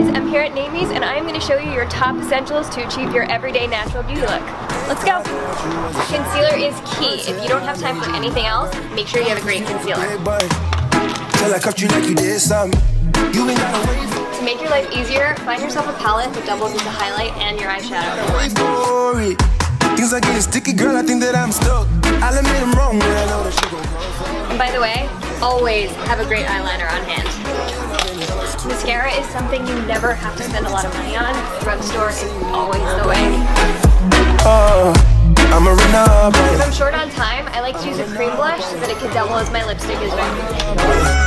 guys, I'm here at Naimie's and I'm going to show you your top essentials to achieve your everyday natural beauty look. Let's go! Concealer is key. If you don't have time for anything else, make sure you have a great concealer. To make your life easier, find yourself a palette that doubles as a highlight and your eyeshadow. Things are getting sticky, girl. I think that I'm stuck. I'll admit I'm wrong, but I know that And by the way, always have a great eyeliner on hand. Mascara is something you never have to spend a lot of money on. Drugstore is always the way. Uh, I'm a if I'm short on time, I like to use a cream blush so that it can double as my lipstick as well.